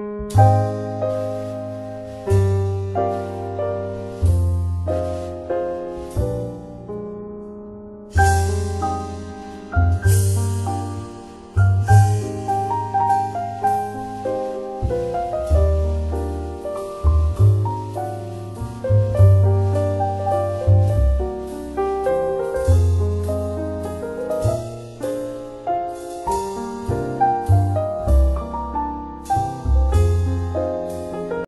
you.